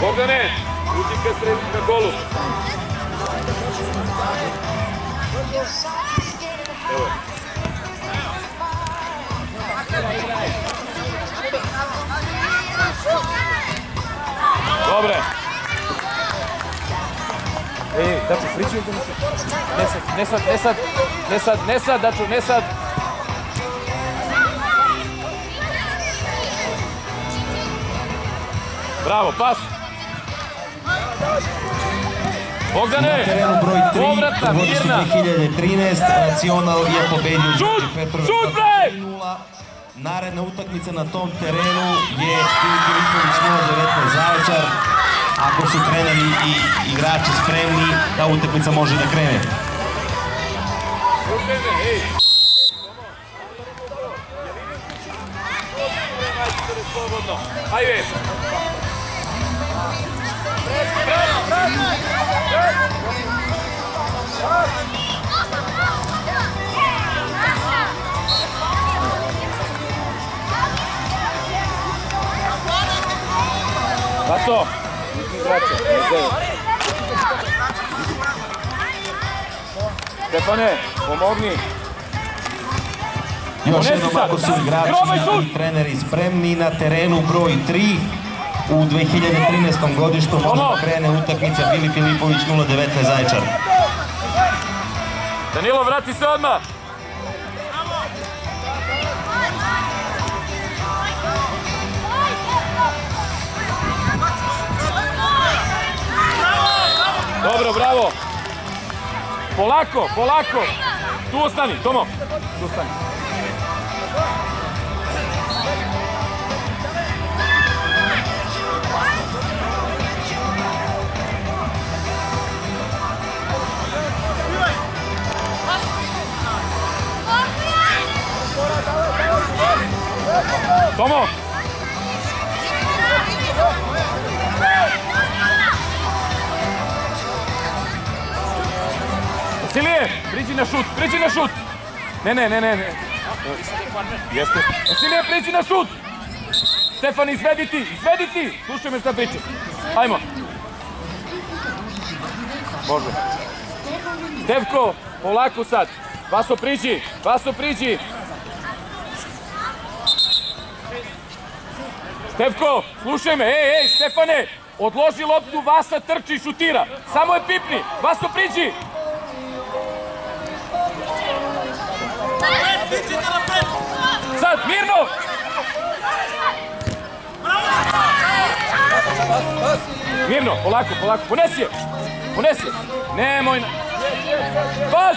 Богдане, утика сред на голов. Evo je. Dobre. Ovdje mi se. Ne sad, ne sad, ne sad, ne sad, ne sad, Daču, ne sad. Bravo, pas. Bogdane, terenu broj 3, povratna, godište mirna. 2013, Nacional je pobedio Šut, sa bre! 3:0. Naredna utakmica na tom terenu je Filip Filipović 019 Zaječar. Ako su treneri i igrači spremni, ta utakmica može da krene. Ajde. Vaso, igrača. Stefane, pomogni. Još jednom ako su igrači i treneri spremni na terenu broj 3 u 2013. godištu može Ono. krene utakmica Filip Filipović 019 Zaječar. Danilo, vrati se odmah. Dobro, bravo. Polako, polako. Tu ostani, Tomo. Tu ostani. Tomo. Vasilije, priđi na šut, priđi na šut. Ne, ne, ne, ne, ne. Jeste. Vasilije, priđi na šut. Stefan, izvedi ti, izvedi ti. Slušaj me šta pričam. Ajmo. Može. Stevko, polako sad. Vaso priđi, Vaso priđi. Stevko, slušaj me, ej, ej, Stefane, odloži loptu, Vasa trči i šutira. Samo je pipni, Vaso priđi. Sad, mirno! Mirno, polako, polako, ponesi je, ponesi je. Nemoj na... Pas!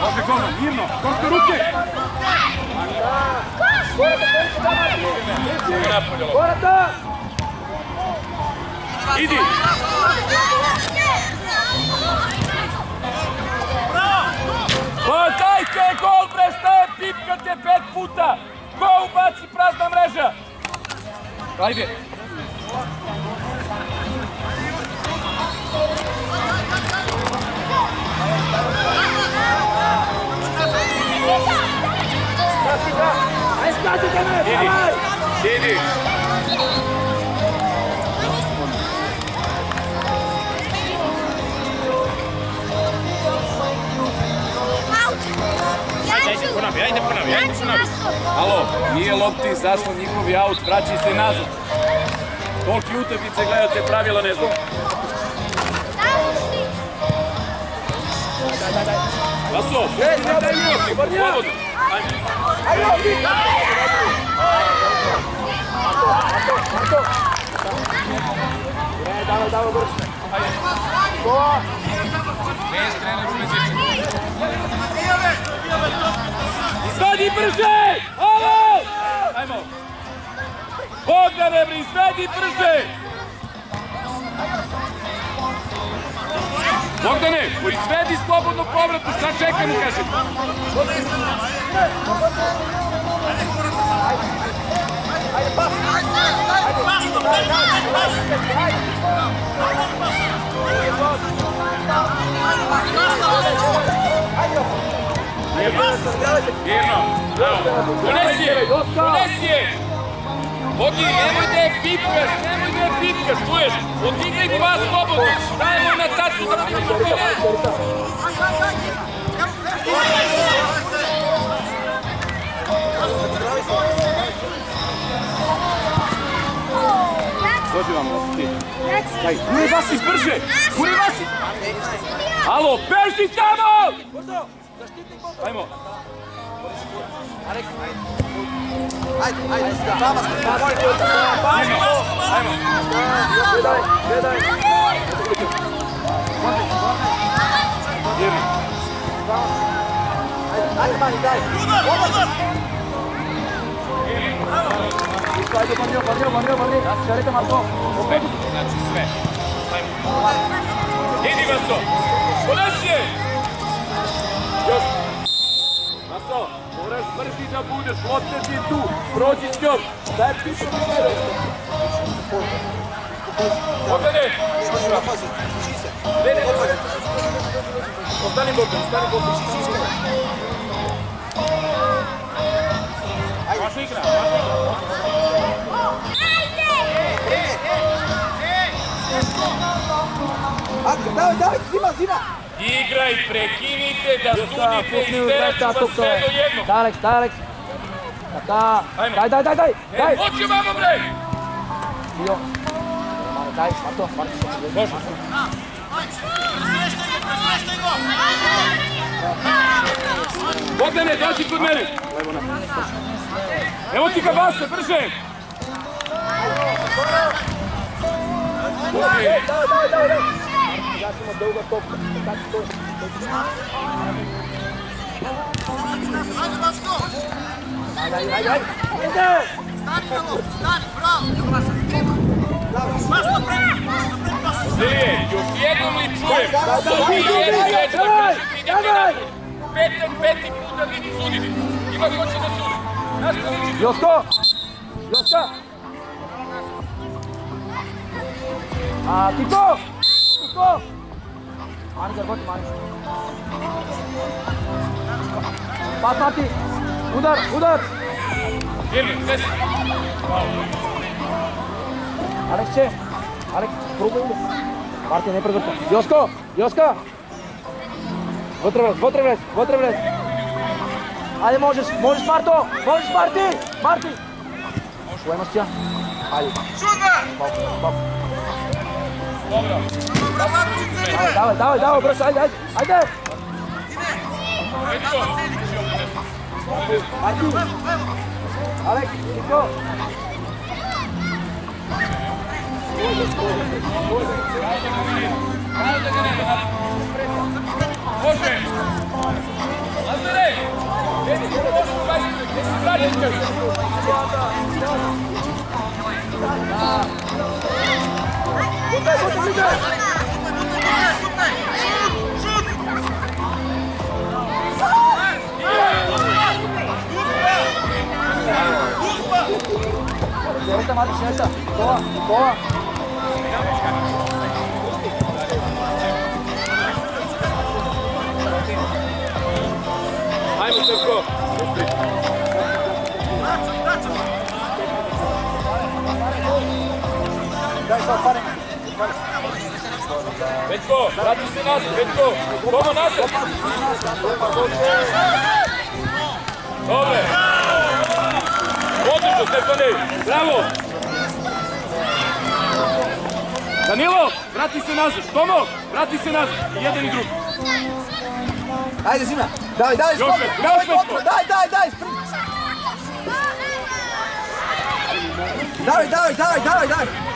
Može Goran, mirno, košta ruke! Idi! Pa dajte gol bre, šta je pipkate pet puta! Ko ubaci prazna mreža? Ajde! Idi! Idi! Ajde, ajde. Alo, nije lopti, zašlo njihovi aut, vraći se nazad. Koliki utakmice gledate, pravila ne znam. Vaso, Masuk. Ne, давай, давай, Борис. Го! Без тренер улезеш. Извади пръже! Ало! Аймо. Богдане, бри, извади пръже! Богдане, произведи свободно повратно, сега чекаме, кажем. Айде, хората, je! Bogi, nemoj da je pipkaš, nemoj da je pipkaš, čuješ? Odigraj dva slobodno, dajemo na taču za primjenu mene! Dođi vam, da ti. Daj, guri Vasi, brže! Guri Vasi! Alo, beži tamo! Ajmo. Ajmo. Mirno. Sve, znači sve. Ajmo. Idi Vaso! Ponesi je! Još. Vaso, moraš brži da budeš, lopte ti je tu, prođi s njom. Daj piše mi tebe. Bogdane! Ne, ne, ne. Ostani Bogdan, ostani Bogdan. Vaša igra, vaša igra. Daj, daj, zima, zima! Igraj, prekinite da sudite i sterete pa sve do jednog. Alex, Alex. Taka, daj, daj, daj, daj, e, daj! Oči vamo, bre! Dio. Malo, daj, pa Marto, Marto, pa Marto. Može. Presveštaj go, presveštaj go! Bogdane, dođi kod mene! Evo ti ga base, brže! Okay. Ajde, ajde, ajde! Stani stani, li da! Peter peti puta vi suditi. Ima ko će da sudi. Josko! Joska! A, Tiko! Tiko! मार जा बहुत मार पास आती उधर उधर अरे अरे मारते नहीं पर करता योस्को योस्का го. Марти, не прегърта. Йоско! Йоска! Вътре влез, вътре влез, вътре влез. Айде, можеш, можеш, Марто! Можеш, Марти! Марти! Поема си я. Айде. Малко, малко. Dobro. Давай, давай, давай, давай, брось, айде, айде, Koşmayın. Hazırlayın. Beni bunu boş tutmayın. Kesinler yetmiyor. Tutmayın, tutmayın. Direita, mata, senta. Boa, boa. Petko, vrati se nas, Petko, pomo nas! Dobre! Odlično, Stefane, bravo! Danilo, vrati se nazad, Tomo, vrati se nazad, i jedan i drugi. Ajde, Zina, daj, daj, skopno, daj, daj, daj, daj, Давай, давай, daj, daj, daj, daj!